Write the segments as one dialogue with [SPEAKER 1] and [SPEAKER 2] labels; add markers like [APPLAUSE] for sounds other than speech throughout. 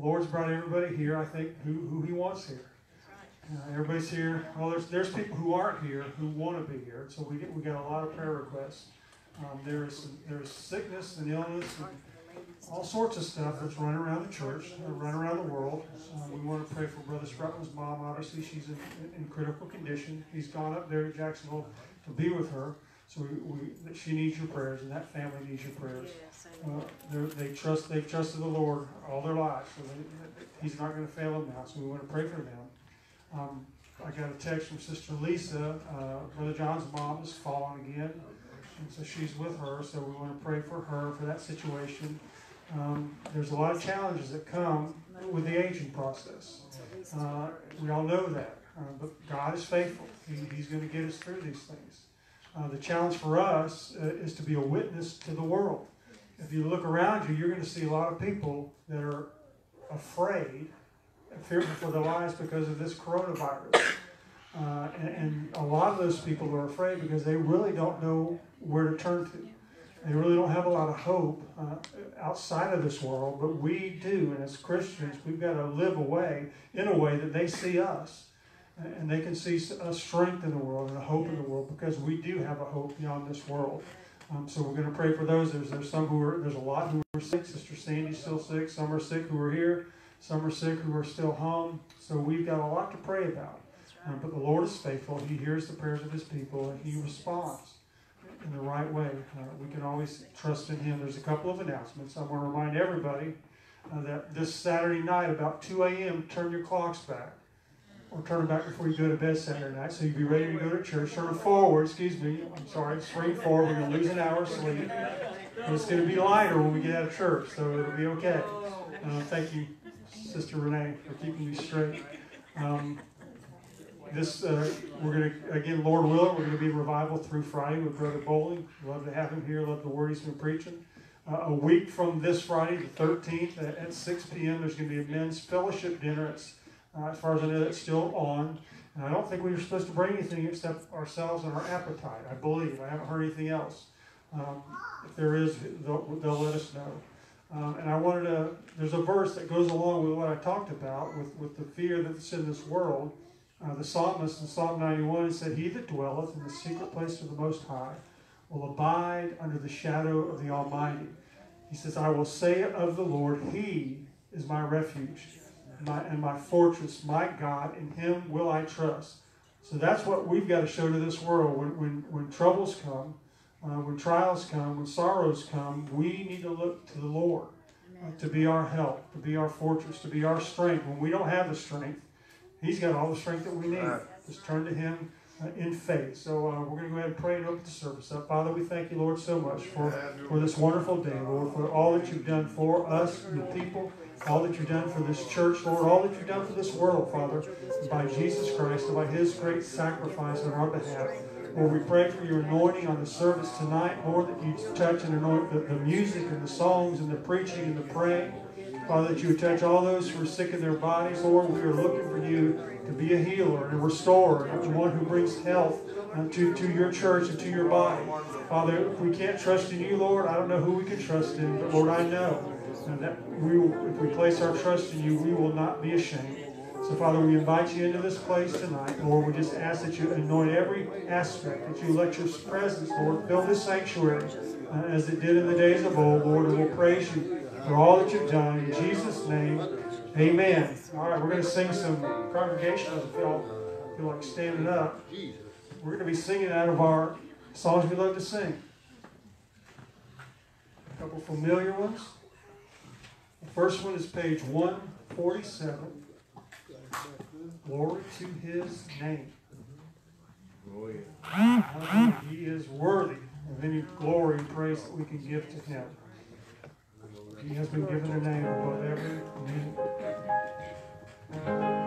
[SPEAKER 1] the Lord's brought everybody here, I think, who, who He wants here. Uh, everybody's here. Well, there's, there's people who aren't here who want to be here. So we get, we got a lot of prayer requests. Um, there's there's sickness and illness and all sorts of stuff that's running around the church, uh, running around the world. Uh, we want to pray for Brother Strutman's mom. Obviously, she's in, in critical condition. He's gone up there to Jacksonville to be with her. So we, we, she needs your prayers, and that family needs your prayers. Uh, they trust, they've trusted the Lord all their lives, so they, He's not going to fail them now. So we want to pray for them. Um, I got a text from Sister Lisa. Uh, Brother John's mom is fallen again, and so she's with her. So we want to pray for her for that situation. Um, there's a lot of challenges that come with the aging process. Uh, we all know that, uh, but God is faithful. He, he's going to get us through these things. Uh, the challenge for us uh, is to be a witness to the world. If you look around you, you're going to see a lot of people that are afraid, fearful for their lives because of this coronavirus. Uh, and, and, a lot of those people are afraid because they really don't know where to turn to. They really don't have a lot of hope uh, outside of this world, but we do. And as Christians, we've got to live away in a way that they see us and they can see a strength in the world and a hope in the world because we do have a hope beyond this world. Um, so we're going to pray for those. There's there's some who are there's a lot who are sick. Sister Sandy's still sick. Some are sick who are here. Some are sick who are still home. So we've got a lot to pray about. Um, but the Lord is faithful. He hears the prayers of His people and He responds in the right way. Uh, we can always trust in Him. There's a couple of announcements. I want to remind everybody uh, that this Saturday night about 2 a.m. Turn your clocks back or turn back before you go to bed Saturday night, so you'd be ready to go to church. Turn forward, excuse me, I'm sorry, swing forward. We're going to lose an hour of sleep. But it's going to be lighter when we get out of church, so it'll be okay. Uh, thank you, Sister Renee, for keeping me straight. Um, this uh, we're going to again, Lord willing, we're going to be revival through Friday with Brother Bowling. Love to have him here. Love the word he's been preaching. Uh, a week from this Friday, the 13th, at, at 6 p.m., there's going to be a men's fellowship dinner at uh, as far as I know, that's still on. And I don't think we were supposed to bring anything except ourselves and our appetite. I believe. I haven't heard anything else. Um, if there is, they'll, they'll let us know. Um, and I wanted to, there's a verse that goes along with what I talked about with, with the fear that's in this world. Uh, the psalmist in Psalm 91 said, He that dwelleth in the secret place of the Most High will abide under the shadow of the Almighty. He says, I will say of the Lord, He is my refuge my, and my fortress, my God, in him will I trust. So that's what we've got to show to this world. When, when, when troubles come, uh, when trials come, when sorrows come, we need to look to the Lord uh, to be our help, to be our fortress, to be our strength. When we don't have the strength, He's got all the strength that we need. Just turn to Him uh, in faith. So uh, we're going to go ahead and pray and open the service up. Father, we thank you, Lord, so much for, for this wonderful day, Lord, for all that you've done for us, your people all that you've done for this church, Lord, all that you've done for this world, Father, by Jesus Christ and by his great sacrifice on our behalf. Lord, we pray for your anointing on the service tonight, Lord, that you touch and anoint the, the music and the songs and the preaching and the praying. Father, that you would touch all those who are sick in their bodies. Lord, we are looking for you to be a healer and a restorer, and the one who brings health uh, to, to your church and to your body. Father, if we can't trust in you, Lord, I don't know who we can trust in, but Lord, I know and that we will, if we place our trust in you, we will not be ashamed. So, Father, we invite you into this place tonight. Lord, we just ask that you anoint every aspect, that you let your presence, Lord, fill this sanctuary uh, as it did in the days of old, Lord, and we'll praise you for all that you've done. In Jesus' name, amen. All right, we're going to sing some congregational if y'all feel like standing up. We're going to be singing out of our songs we love to sing. A couple familiar ones. The first one is page 147. Glory to his name. Oh, he is worthy of any glory and praise that we can give to him. He has been given a name above every name.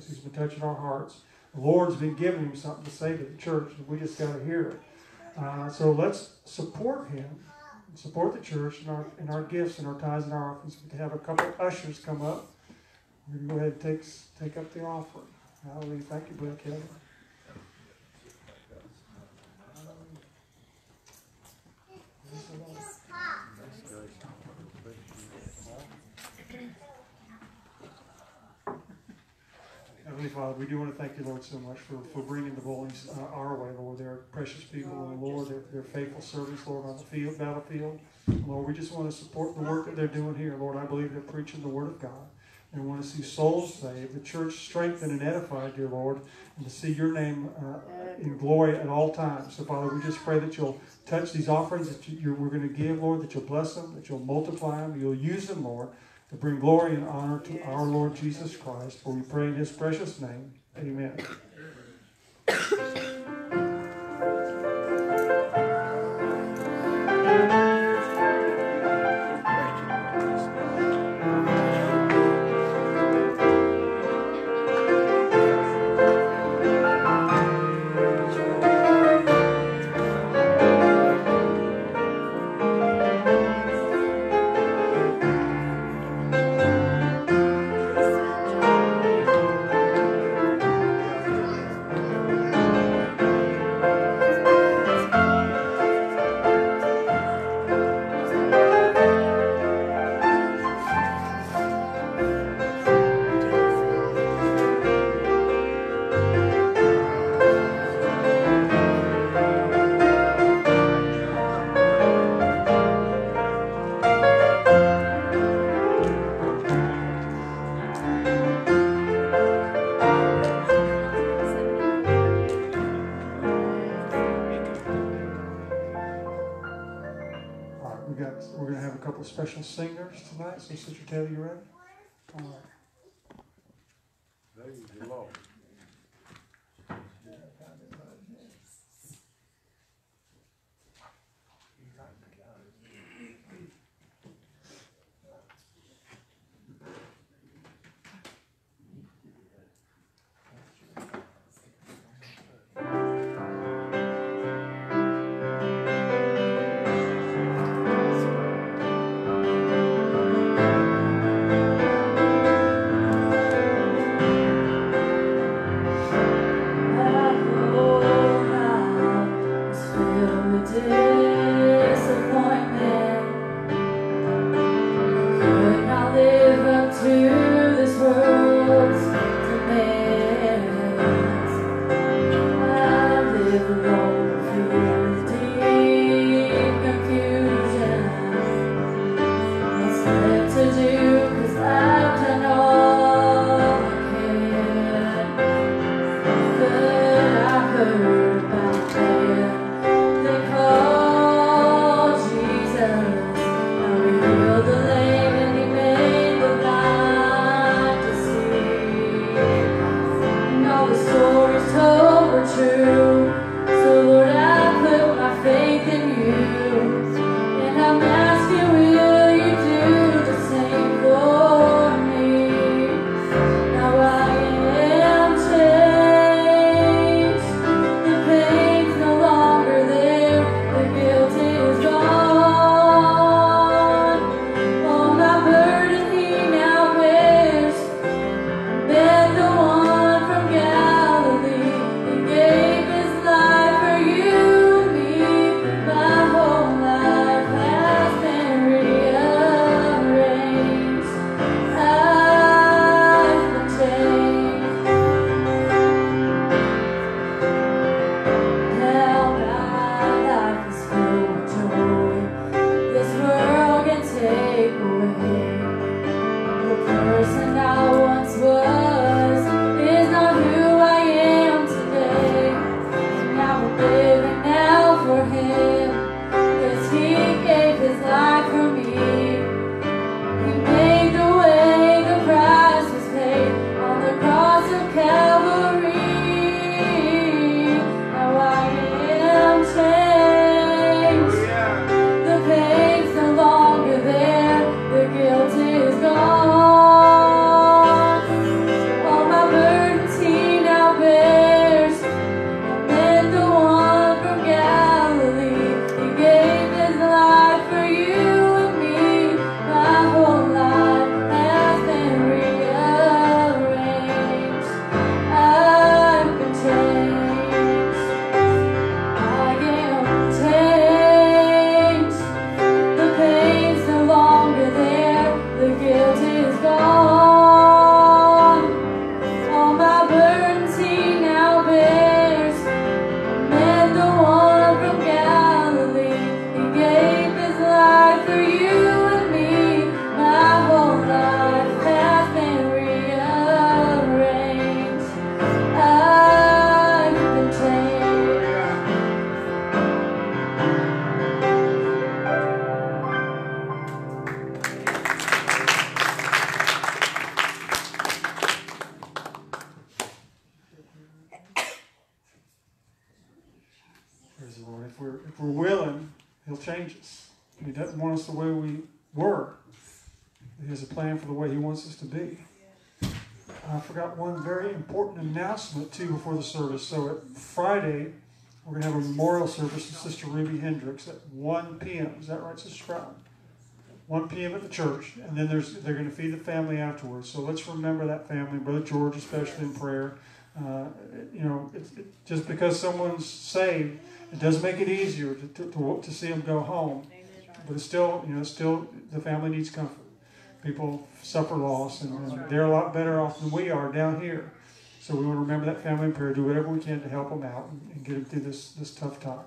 [SPEAKER 1] Us. He's been touching our hearts. The Lord's been giving him something to say to the church, and we just got to hear it. Uh, so let's support him, support the church in our, in our gifts and our tithes and our offerings. We have a couple of ushers come up. We can go ahead and take, take up the offering. Hallelujah. Thank you, Brother Kelly. Heavenly Father, we do want to thank you, Lord, so much for, for bringing the Bowlings uh, our way, Lord. They're precious people, Lord, they're, they're faithful servants, Lord, on the field, battlefield. Lord, we just want to support the work that they're doing here. Lord, I believe they're preaching the Word of God. And want to see souls saved, the church strengthened and edified, dear Lord, and to see your name uh, in glory at all times. So, Father, we just pray that you'll touch these offerings that you, we're going to give, Lord, that you'll bless them, that you'll multiply them, you'll use them, Lord to bring glory and honor to our Lord Jesus Christ. For we pray in his precious name. Amen. [LAUGHS] tonight. So, Sister Taylor, you ready? Service. So at Friday, we're going to have a memorial service to Sister Ruby Hendricks at 1 p.m. Is that right, Sister Stroud? 1 p.m. at the church, and then there's they're going to feed the family afterwards. So let's remember that family, Brother George especially in prayer. Uh, you know, it, just because someone's saved, it does make it easier to, to, to, to see them go home. But it's still, you know, still the family needs comfort. People suffer loss, and, and they're a lot better off than we are down here. So we want to remember that family in prayer, do whatever we can to help them out and, and get them through this, this tough time.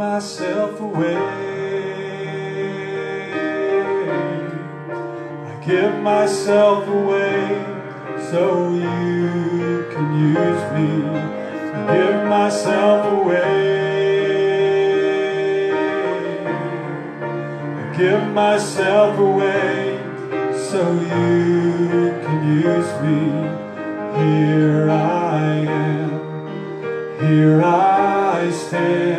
[SPEAKER 1] Myself away. I give myself away so you can use me. I give myself away. I give myself away so you can use me. Here I am. Here I stand.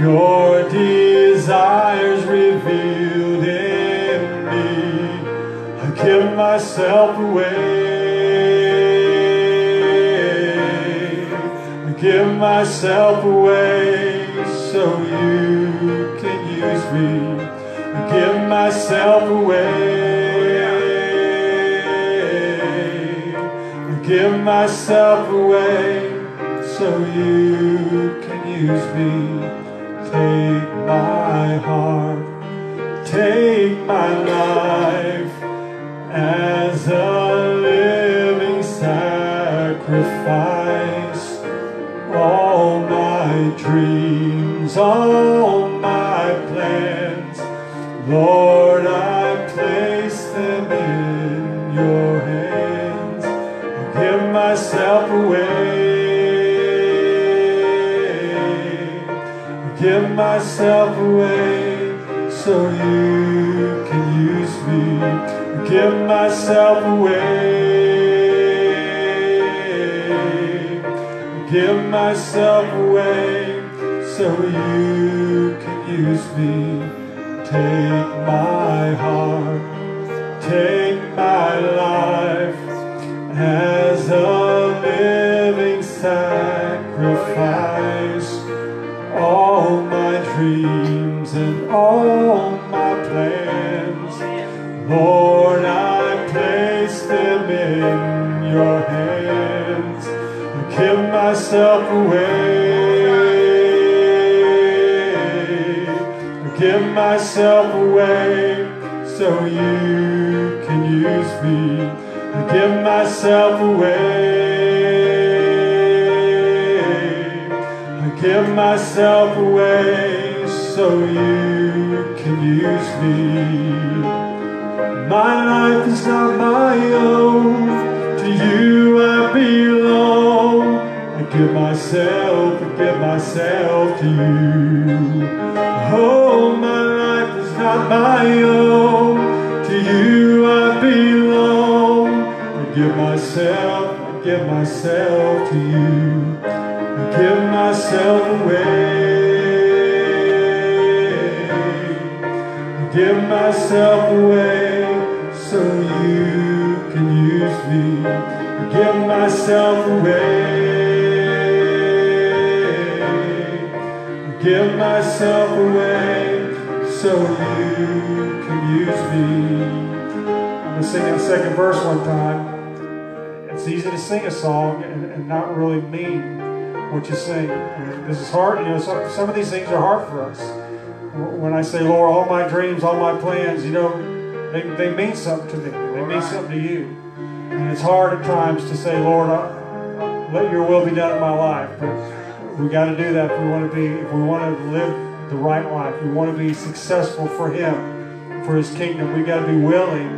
[SPEAKER 1] Your desires revealed in me. I give myself away. I give myself away so you can use me I give myself away. I give myself away so you can use me. My life as a living sacrifice. All my dreams, all my plans. Lord, I place them in your hands. Give myself away. Give myself away so you give myself away. Give myself away so you can use me. Take my heart, take myself away. give myself away so you can use me. Give myself away. I give myself away so you can use me. My life is not my own. To you I belong. Give myself, give myself to you. Oh, my life is not my own. To you I belong. I give myself, give myself to you. I give myself away. I give myself away so you can use me. I give myself away. So you can use me. I'm going to sing that second verse one time. It's easy to sing a song and, and not really mean what you sing. This is hard, you know, some, some of these things are hard for us. when I say, Lord, all my dreams, all my plans, you know, they, they mean something to me. They mean something to you. And it's hard at times to say, Lord, I, let your will be done in my life. But we got to do that if we want to be, if we want to live the right life. We want to be successful for Him, for His kingdom. We got to be willing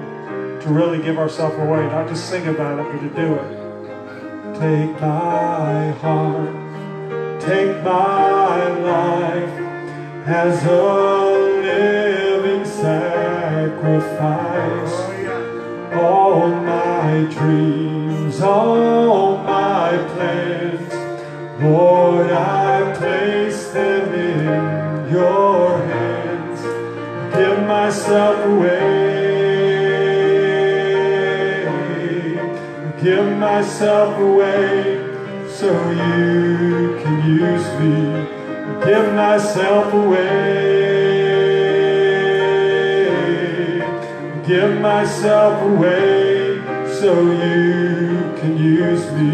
[SPEAKER 1] to really give ourselves away, not just sing about it, but to do it. Take my heart, take my life as a living sacrifice. All my dreams, all my plans, Lord, I myself away, give myself away so you can use me. Give myself away, give myself away so you can use me.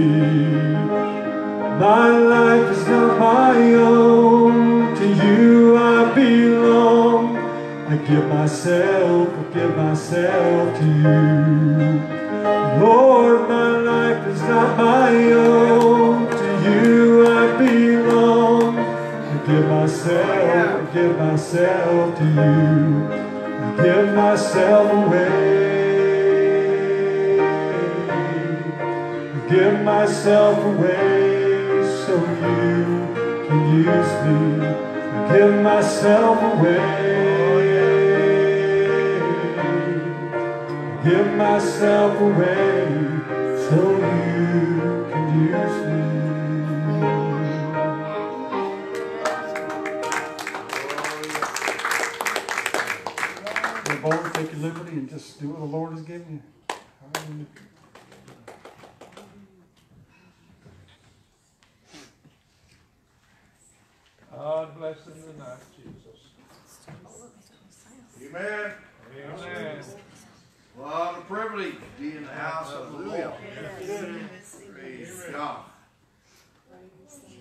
[SPEAKER 1] My life is not my own, to you. I give myself, I give myself to you. Lord, my life is not my own, to you I belong. I give myself, I give myself to you. I give myself away. I give myself away so you can use me. I give myself away. Give myself away so you can use me. Take your liberty and just do what the Lord has given you. Hallelujah.
[SPEAKER 2] God bless them tonight, Jesus.
[SPEAKER 3] Amen.
[SPEAKER 2] Amen.
[SPEAKER 3] What a privilege to be in the house of the Lord. Praise God.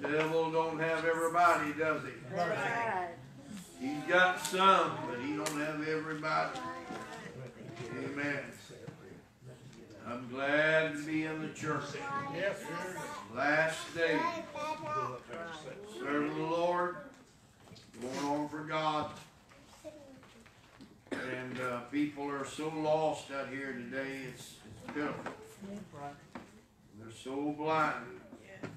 [SPEAKER 3] The devil don't have everybody, does he? He's got some, but he don't have everybody. Amen. I'm glad to be in the church. Last day. Serving the Lord. Going on for God. And uh, people are so lost out here today, it's, it's pitiful. They're so blind. I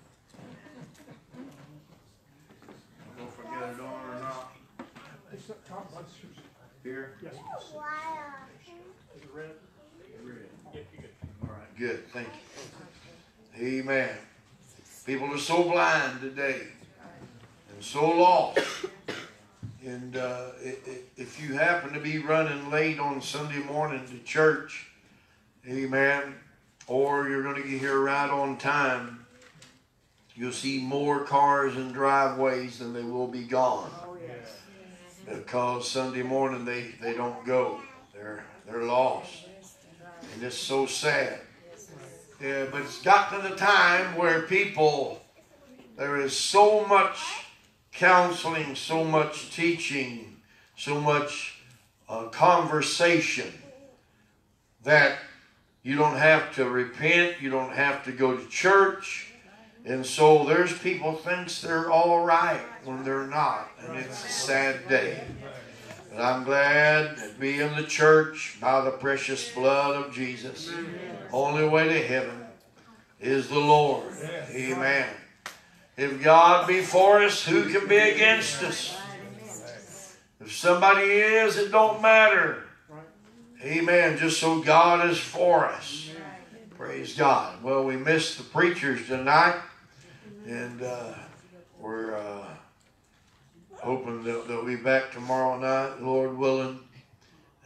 [SPEAKER 3] don't know if I got it on or not. Here?
[SPEAKER 1] Yes.
[SPEAKER 3] All right, good, thank you. Amen. People are so blind today and so lost. And uh, i- i- if you happen to be running late on Sunday morning to church, amen, or you're going to get here right on time, you'll see more cars and driveways than they will be gone. Because Sunday morning they, they don't go. They're they're lost. And it's so sad. Yeah, but it's gotten to the time where people there is so much counseling, so much teaching, so much uh, conversation that you don't have to repent, you don't have to go to church. And so there's people thinks they're all right when they're not, and it's a sad day. But I'm glad to be in the church by the precious blood of Jesus. Only way to heaven is the Lord. Amen. If God be for us, who can be against us? If somebody is, it don't matter. Amen. Just so God is for us. Praise God. Well, we missed the preachers tonight, and uh, we're uh, hoping that they'll be back tomorrow night, Lord willing.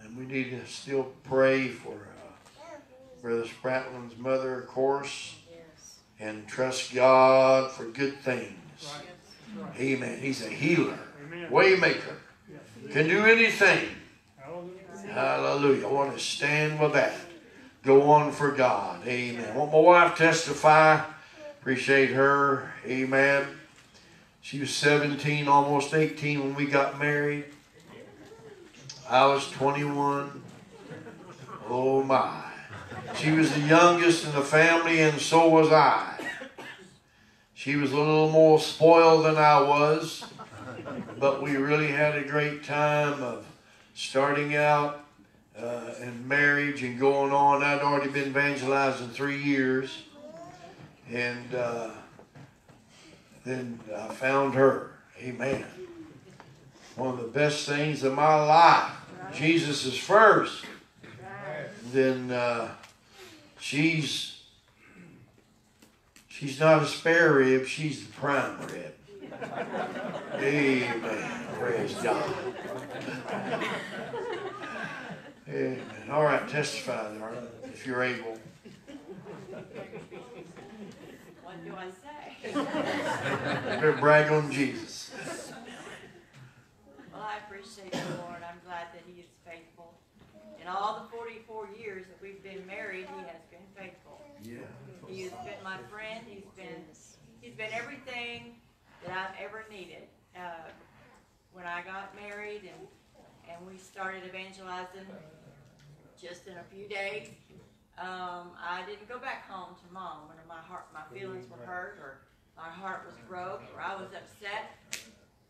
[SPEAKER 3] And we need to still pray for uh, Brother Spratlin's mother, of course, and trust God for good things. Amen. He's a healer, waymaker, can do anything. Hallelujah. Hallelujah. I want to stand with that. Go on for God. Amen. I want my wife testify. Appreciate her. Amen. She was 17, almost 18 when we got married. I was 21. Oh my. She was the youngest in the family, and so was I. She was a little more spoiled than I was, but we really had a great time of starting out uh, in marriage and going on. I'd already been evangelizing three years, and uh, then I found her. Amen. One of the best things of my life. Jesus is first. Then uh, she's she's not a spare rib. She's the prime rib. Amen. Praise God. Amen. All right, testify, darling, if you're able.
[SPEAKER 4] What do I say?
[SPEAKER 3] Better brag on Jesus.
[SPEAKER 4] Well, I appreciate the Lord. I'm glad that He is faithful. In all the 44 years that we've been married, He has been faithful.
[SPEAKER 3] Yeah.
[SPEAKER 4] He has been my friend. He's been He's been everything that I've ever needed. Uh, when I got married and and we started evangelizing just in a few days, um, I didn't go back home to mom when my heart, my feelings were hurt, or my heart was broke, or I was upset.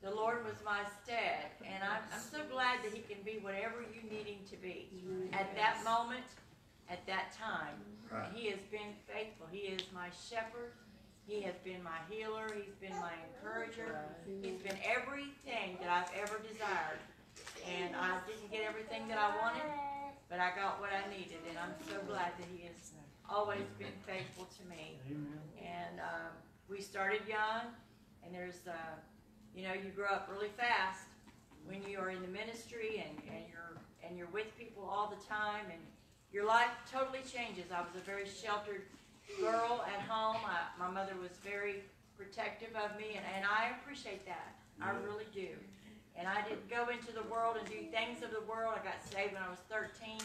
[SPEAKER 4] The Lord was my stead, and I'm, I'm so glad that He can be whatever you need Him to be at that moment, at that time. He has been faithful. He is my shepherd. He has been my healer. He's been my encourager. He's been everything that I've ever desired. And I didn't get everything that I wanted, but I got what I needed. And I'm so glad that He has always been faithful to me. And um, we started young, and there's, uh, you know, you grow up really fast when you are in the ministry and, and you're and you're with people all the time, and your life totally changes. I was a very sheltered girl at home. I, my mother was very protective of me, and, and I appreciate that. I really do. And I didn't go into the world and do things of the world. I got saved when I was 13,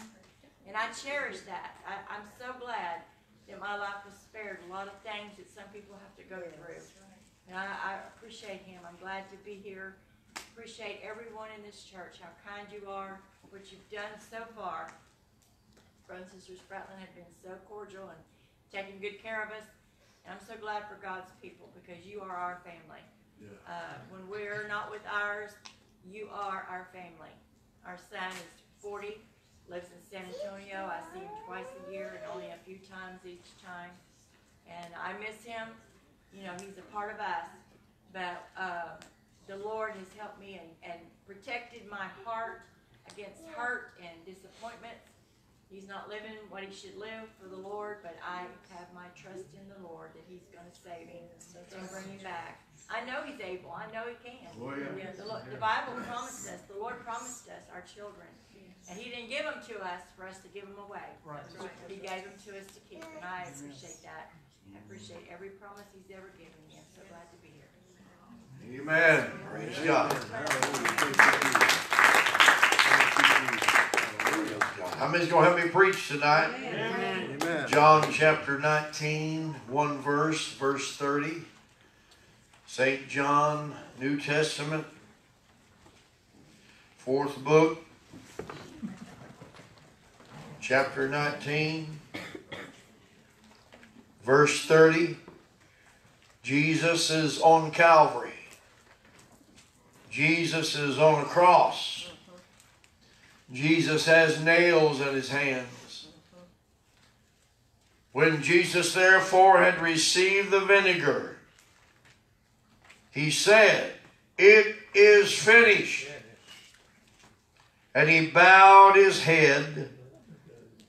[SPEAKER 4] and I cherish that. I, I'm so glad that my life was spared a lot of things that some people have to go through. And I, I appreciate him. I'm glad to be here. Appreciate everyone in this church, how kind you are, what you've done so far. Brothers and sisters Spratland have been so cordial and taking good care of us. And I'm so glad for God's people because you are our family. Uh, when we're not with ours, you are our family. Our son is 40, lives in San Antonio. I see him twice a year and only a few times each time. And I miss him. You know, he's a part of us. But uh, the Lord has helped me and, and protected my heart against hurt and disappointments. He's not living what he should live for the Lord, but I have my trust in the Lord that he's going to save him and bring him back. I know he's able. I know he can.
[SPEAKER 3] Oh, yeah.
[SPEAKER 4] The, the Bible promised us, the Lord promised us our children. And he didn't give them to us for us to give them away.
[SPEAKER 1] Right.
[SPEAKER 4] He gave them to us to keep, and I appreciate that. I appreciate every promise he's ever given me. I'm so glad to be here.
[SPEAKER 3] Amen. Praise God. How many's gonna help me preach tonight?
[SPEAKER 5] Amen.
[SPEAKER 3] John chapter 19, one verse, verse 30. St. John, New Testament, fourth book, chapter 19, verse 30. Jesus is on Calvary. Jesus is on a cross. Jesus has nails in his hands. When Jesus therefore had received the vinegar, he said, It is finished. And he bowed his head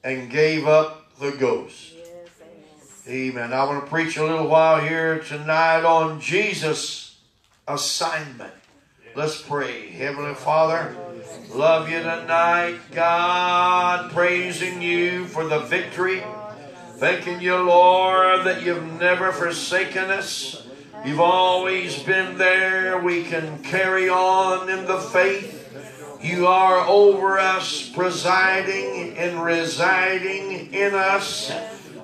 [SPEAKER 3] and gave up the ghost. Amen. I want to preach a little while here tonight on Jesus' assignment. Let's pray. Heavenly Father, love you tonight. God, praising you for the victory. Thanking you, Lord, that you've never forsaken us. You've always been there. We can carry on in the faith. You are over us, presiding and residing in us.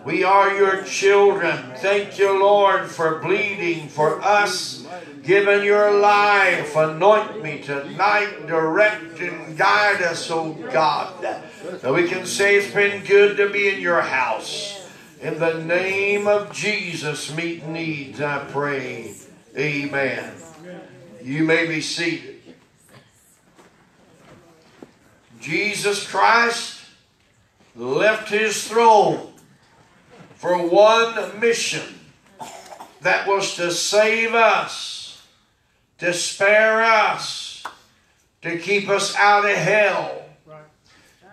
[SPEAKER 3] We are your children. Thank you, Lord, for bleeding for us, giving your life. Anoint me tonight, direct and guide us, oh God. That we can say it's been good to be in your house. In the name of Jesus, meet needs, I pray. Amen. You may be seated. Jesus Christ left his throne for one mission that was to save us, to spare us, to keep us out of hell.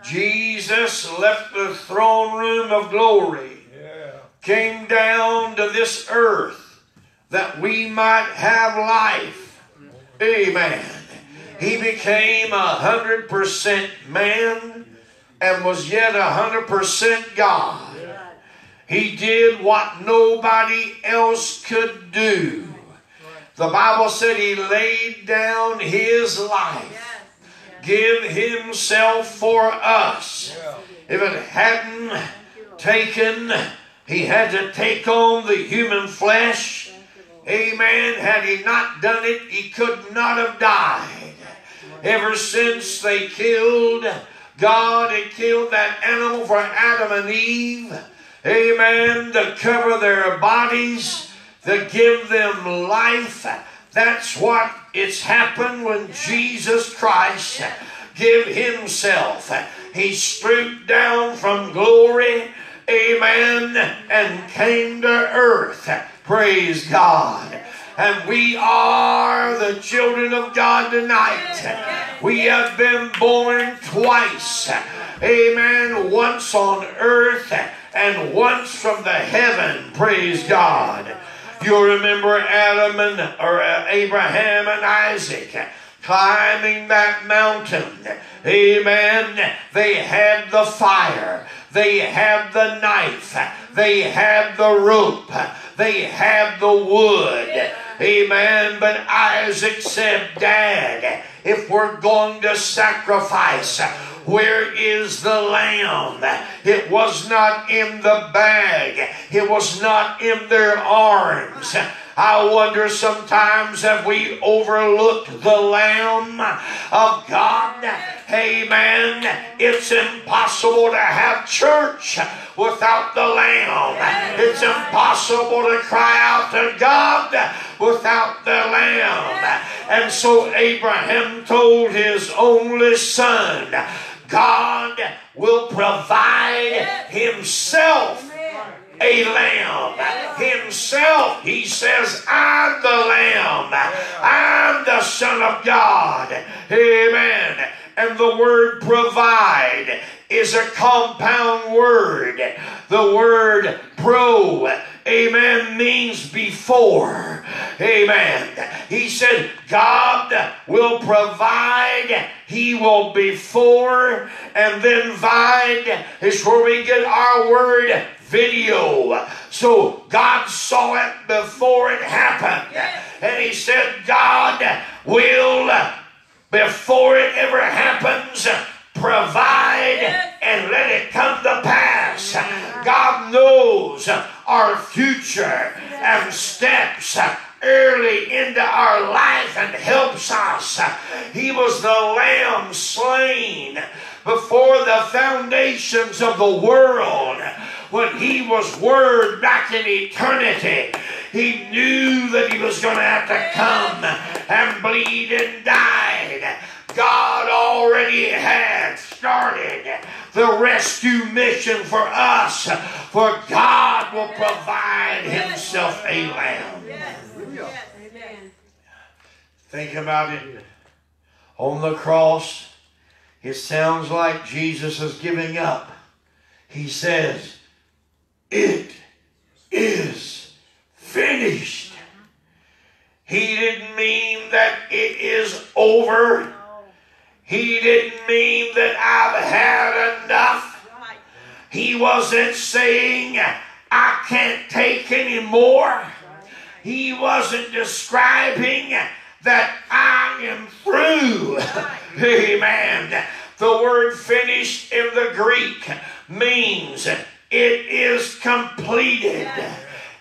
[SPEAKER 3] Jesus left the throne room of glory. Came down to this earth that we might have life. Amen. He became a hundred percent man and was yet a hundred percent God. He did what nobody else could do. The Bible said he laid down his life, give himself for us. If it hadn't taken, he had to take on the human flesh. Amen. Had he not done it, he could not have died. Ever since they killed, God had killed that animal for Adam and Eve. Amen. To cover their bodies, to give them life. That's what it's happened when Jesus Christ give himself. He stooped down from glory, amen, and came to earth. Praise God. And we are the children of God tonight. We have been born twice. Amen. Once on earth and once from the heaven. Praise God. You remember Adam and or uh, Abraham and Isaac climbing that mountain. Amen. They had the fire. They had the knife. They had the rope. They had the wood. Amen. But Isaac said, Dad, if we're going to sacrifice, where is the lamb? It was not in the bag. It was not in their arms. I wonder sometimes have we overlooked the Lamb of God? Amen. It's impossible to have church without the Lamb. It's impossible to cry out to God without the Lamb. And so Abraham told his only son, God will provide himself a lamb. Himself, he says, I'm the lamb. I'm the Son of God. Amen. And the word provide is a compound word. The word pro, amen, means before. Amen. He said, God will provide, He will before, and then vide is where we get our word video. So God saw it before it happened. And He said, God will, before it ever happens, provide and let it come to pass. God knows our future and steps early into our life and helps us. He was the lamb slain before the foundations of the world when he was word back in eternity. He knew that he was going to have to come and bleed and die. God already had started the rescue mission for us, for God will provide himself a lamb. Think about it. On the cross, it sounds like Jesus is giving up. He says, It is finished. He didn't mean that it is over. He didn't mean that I've had enough. He wasn't saying, I can't take any more. He wasn't describing that I am through. [LAUGHS] Amen. The word finished in the Greek means it is completed,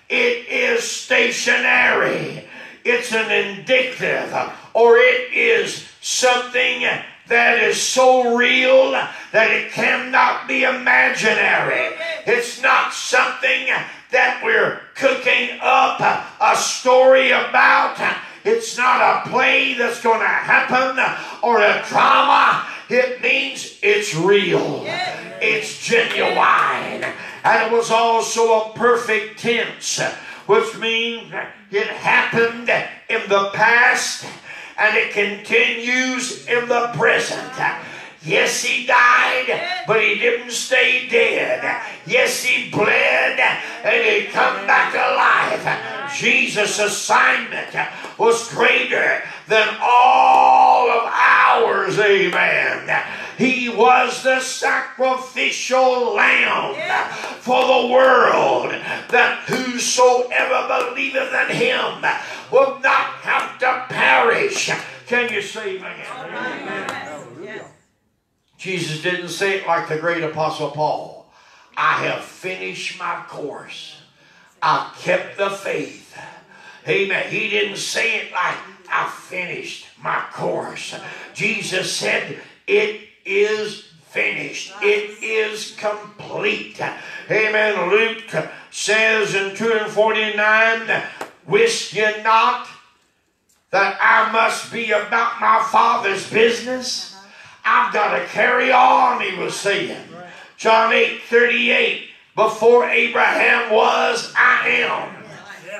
[SPEAKER 3] it is stationary, it's an indicative, or it is something that is so real that it cannot be imaginary. It's not something that we're cooking up a story about not a play that's going to happen or a drama. It means it's real. It's genuine. And it was also a perfect tense, which means it happened in the past and it continues in the present. Yes, he died, but he didn't stay dead. Yes, he bled and he come back alive. Jesus' assignment was greater than all of ours. Amen. He was the sacrificial lamb for the world that whosoever believeth in him will not have to perish. Can you say amen? Jesus didn't say it like the great apostle Paul. I have finished my course. I kept the faith. Amen. He didn't say it like I finished my course. Jesus said, It is finished. It is complete. Amen. Luke says in 2 and 49, Wist ye not that I must be about my Father's business? I've got to carry on, he was saying. John 8 38, before Abraham was, I am.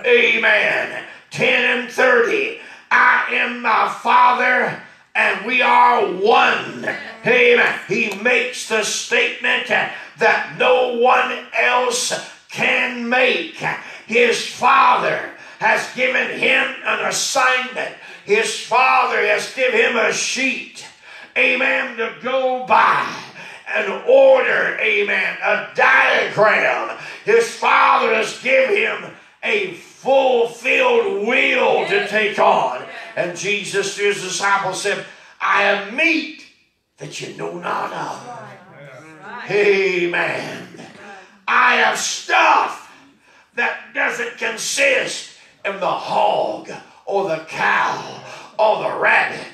[SPEAKER 3] Amen. 10 and 30, I am my Father and we are one. Amen. He makes the statement that no one else can make. His Father has given him an assignment. His Father has given him a sheet. Amen. To go by an order, amen, a diagram. His Father has given him a fulfilled will to take on. And Jesus to his disciples said, I am meat that you know not of. Amen. I have stuff that doesn't consist in the hog or the cow or the rabbit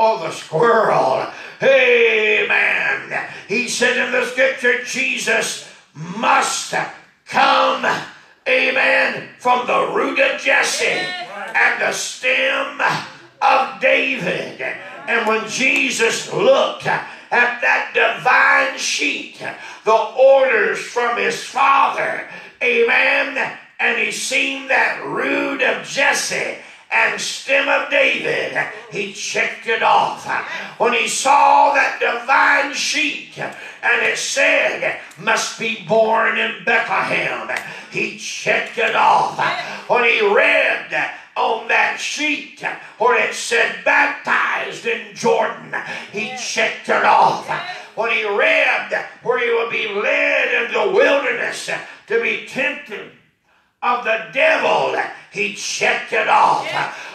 [SPEAKER 3] or the squirrel. Amen. He said in the scripture, Jesus must come, amen, from the root of Jesse and the stem of David. And when Jesus looked at that divine sheet, the orders from his father, amen, and he seen that root of Jesse and stem of David, he checked it off. When he saw that divine sheet and it said, must be born in Bethlehem, he checked it off. When he read on that sheet where it said baptized in Jordan, he checked it off. When he read where he would be led into the wilderness to be tempted of the devil, he checked it off.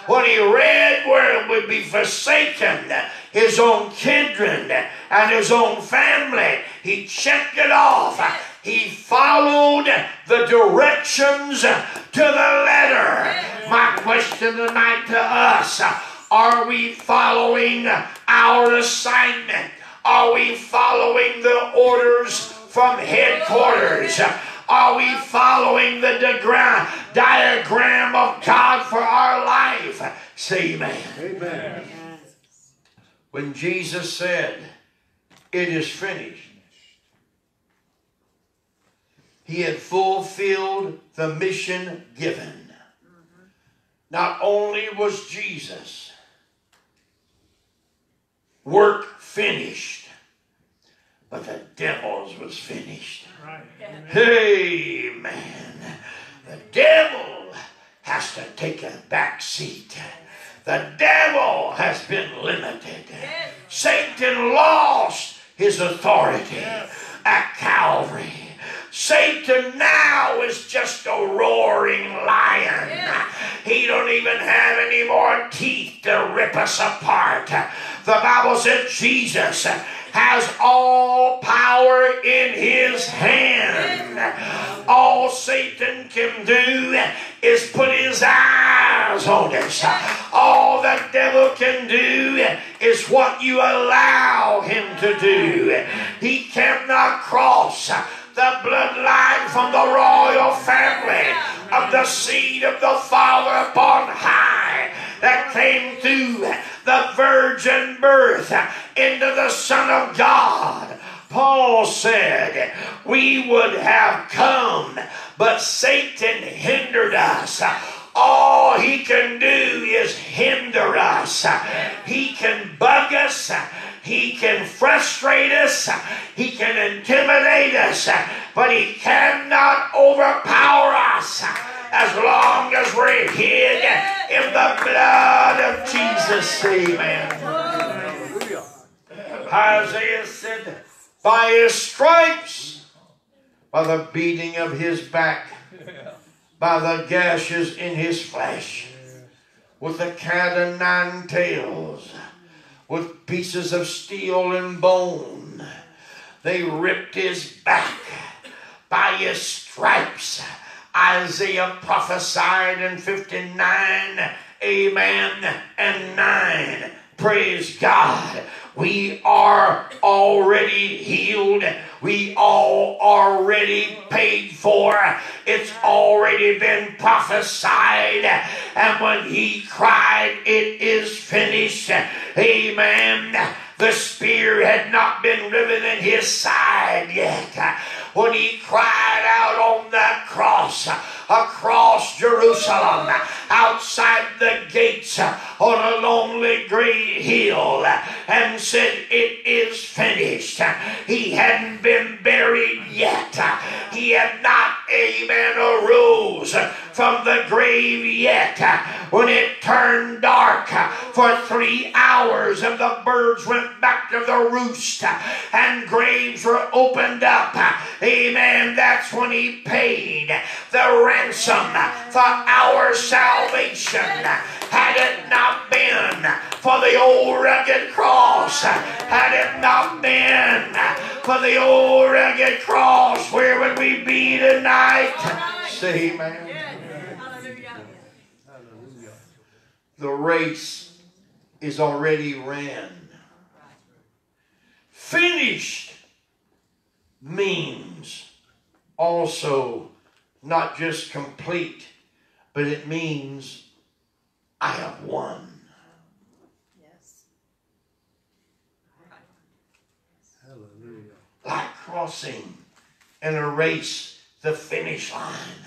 [SPEAKER 3] When he read where it would be forsaken, his own kindred and his own family, he checked it off. He followed the directions to the letter. My question tonight to us are we following our assignment? Are we following the orders from headquarters? Are we following the diagram, diagram of God for our life? Say amen.
[SPEAKER 2] Amen.
[SPEAKER 3] When Jesus said, It is finished, he had fulfilled the mission given. Not only was Jesus work finished, but the devil's was finished. Amen. The devil has to take a back seat. The devil has been limited. Satan lost his authority at Calvary. Satan now is just a roaring lion. He don't even have any more teeth to rip us apart. The Bible said Jesus has all power in his hand. All Satan can do is put his eyes on us. All the devil can do is what you allow him to do. He cannot cross the bloodline from the royal family of the seed of the Father upon high that came through the virgin birth into the Son of God. Paul said, We would have come, but Satan hindered us. All he can do is hinder us. He can bug us. He can frustrate us. He can intimidate us. But he cannot overpower us as long as we're hid in the blood of Jesus. Amen. Isaiah said, by his stripes, by the beating of his back, by the gashes in his flesh, with the cat and nine tails, with pieces of steel and bone. They ripped his back by his stripes. Isaiah prophesied in 59, amen, and 9. Praise God. We are already healed. We all already paid for. It's already been prophesied. And when he cried, It is finished. Amen. The spear had not been riven in his side yet. Uh, when he cried out on that cross, uh, across Jerusalem, uh, outside the gates on a lonely gray hill, and said, It is finished. He hadn't been buried yet. He had not, amen, arose from the grave yet. When it turned dark for three hours and the birds went back to the roost and graves were opened up, amen, that's when he paid the ransom for our salvation. Had it not been for the old rugged cross, had it not been for the old rugged cross, where would we be tonight? Say amen. The race is already ran. Finished means also not just complete, but it means I have won.
[SPEAKER 4] Yes.
[SPEAKER 2] Hallelujah.
[SPEAKER 3] Like crossing in a race the finish line.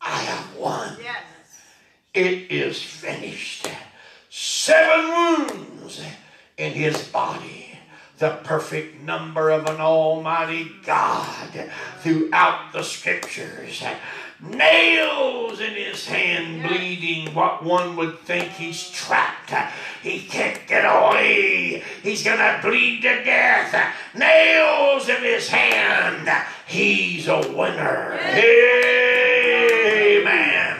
[SPEAKER 3] I have won.
[SPEAKER 4] Yes.
[SPEAKER 3] It is finished. Seven wounds in his body. The perfect number of an almighty God throughout the scriptures. Nails in his hand, bleeding what one would think he's trapped. He can't get away. He's gonna bleed to death. Nails in his hand. He's a winner. Amen.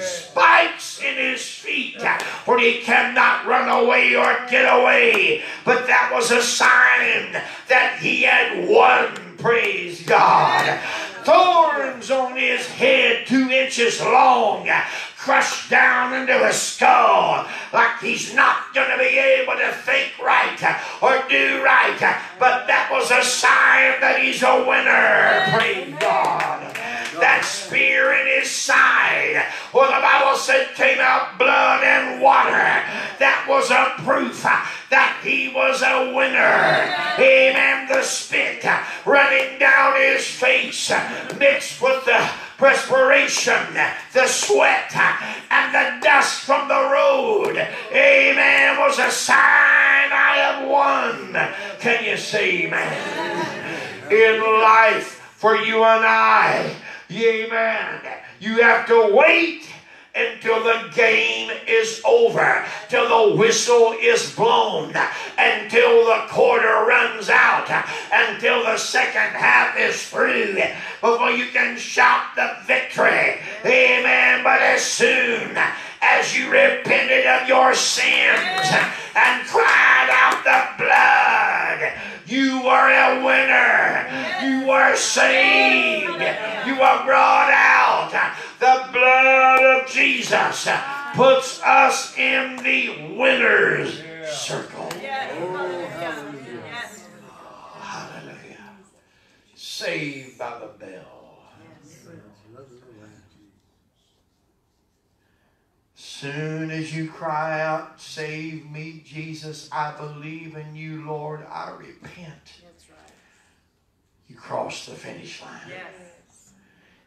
[SPEAKER 3] Spikes in his feet where he cannot run away or get away. But that was a sign that he had won. Praise God. Thorns on his head, two inches long, crushed down into his skull, like he's not going to be able to think right or do right. But that was a sign that he's a winner. Praise God. That spear in his side, where the Bible said came out blood and water, that was a proof that he was a winner. Amen. The spit running down his face, mixed with the perspiration, the sweat, and the dust from the road. Amen. Was a sign I have won. Can you say amen? In life, for you and I, amen. You have to wait until the game is over, till the whistle is blown, until the quarter runs out, until the second half is through, before you can shout the victory. Amen. But as soon as you repented of your sins and cried out the blood, You are a winner. You are saved. You are brought out. The blood of Jesus puts us in the winner's circle.
[SPEAKER 4] Hallelujah.
[SPEAKER 3] Saved by the bell. Soon as you cry out, Save me, Jesus, I believe in you, Lord, I repent. You cross the finish line.
[SPEAKER 4] Yes.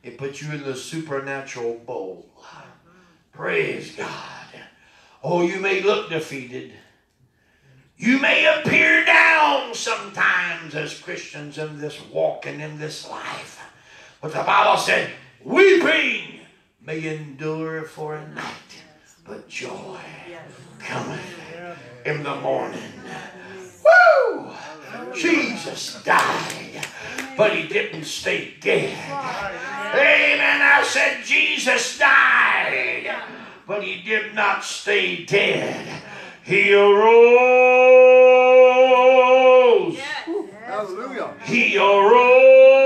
[SPEAKER 3] It puts you in the supernatural bowl. Praise God. Oh, you may look defeated. You may appear down sometimes as Christians in this walk and in this life. But the Bible said, weeping may endure for a night, but joy cometh in the morning. Woo! Jesus died, but he didn't stay dead. Amen. I said Jesus died, but he did not stay dead. He arose.
[SPEAKER 4] Yes.
[SPEAKER 2] Hallelujah.
[SPEAKER 3] He arose.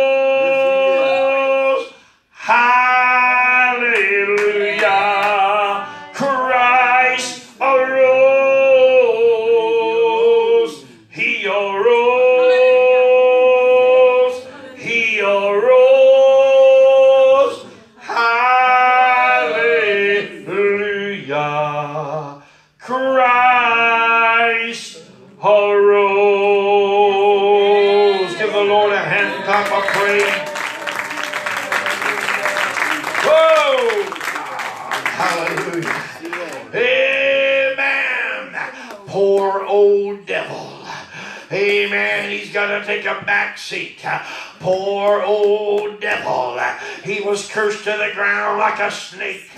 [SPEAKER 3] Hallelujah. Amen. Poor old devil. Amen. He's got to take a back seat. Poor old devil. He was cursed to the ground like a snake.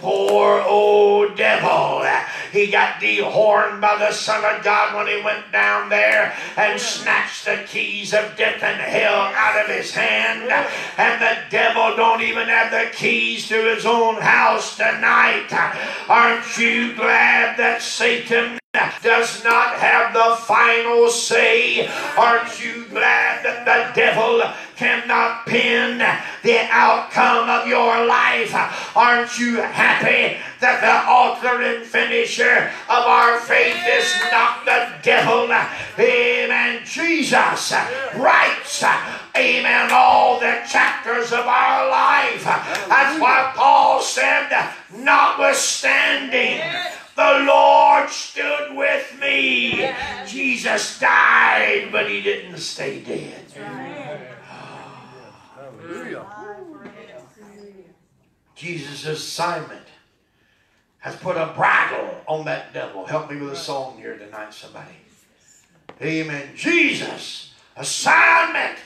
[SPEAKER 3] Poor old devil. He got dehorned by the Son of God when he went down there and snatched the keys of death and hell out of his hand. And the devil don't even have the keys to his own house tonight. Aren't you glad that Satan does not have the final say. Aren't you glad that the devil cannot pin the outcome of your life? Aren't you happy that the author and finisher of our faith is not the devil? Amen. Jesus writes, amen, all the chapters of our life. That's why Paul said, notwithstanding, the Lord stood with me. Jesus died, but he didn't stay dead.
[SPEAKER 2] Hallelujah.
[SPEAKER 3] Jesus' assignment has put a bridle on that devil. Help me with a song here tonight, somebody. Amen. Jesus' assignment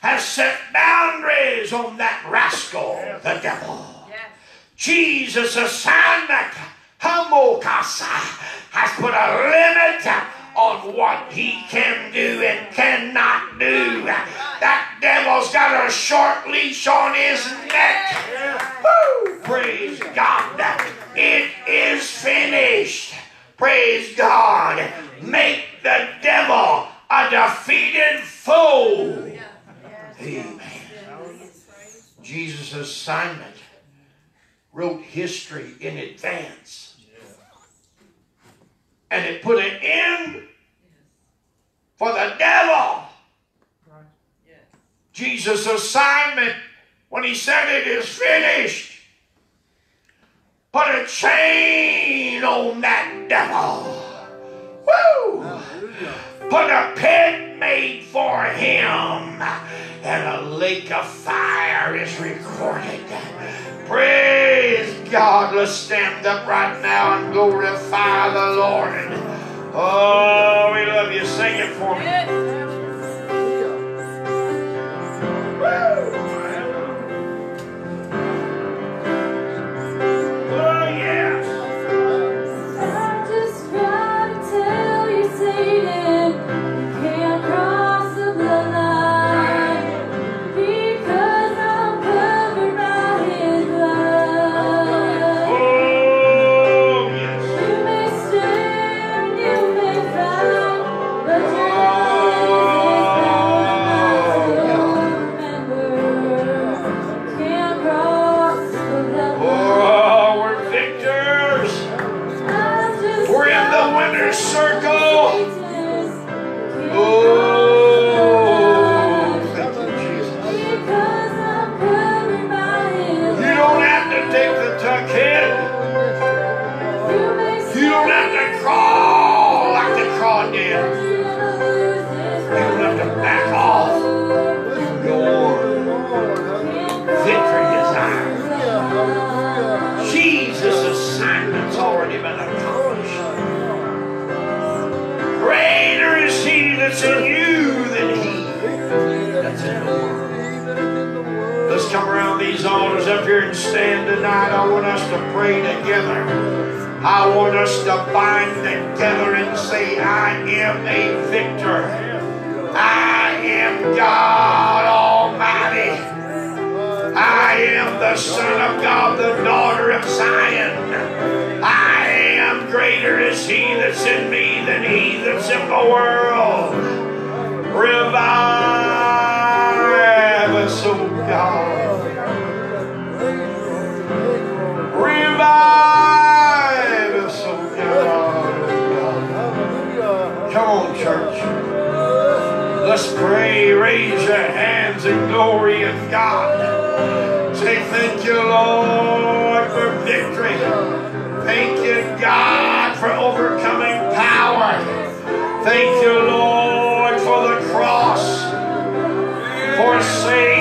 [SPEAKER 3] has set boundaries on that rascal, the devil. Jesus' assignment, Hamokasa, has put a limit on what he can do and cannot do. That devil's got a short leash on his neck. Woo! Praise God. It is finished. Praise God. Make the devil a defeated foe. Amen. Jesus' assignment wrote history in advance. And it put an end for the devil. Jesus' assignment, when he said it is finished, put a chain on that devil. Woo! Put a pit made for him, and a lake of fire is recorded. Praise God. Let's stand up right now and glorify the Lord. Oh, we love you. Sing it for me. Oh, In
[SPEAKER 5] you
[SPEAKER 3] than He that's in the world. Let's come around these altars up here and stand tonight. I want us to pray together. I want us to bind together and say, I am a victor. I am God Almighty. I am the Son of God, the daughter of Zion. Greater is He that's in me than He that's in the world. Revive us, O God. Revive us, O God. Come on, church. Let's pray. Raise your hands in glory of God. Say, Thank you, Lord, for victory. Thank you, for overcoming power. Thank you, Lord, for the cross, for saving.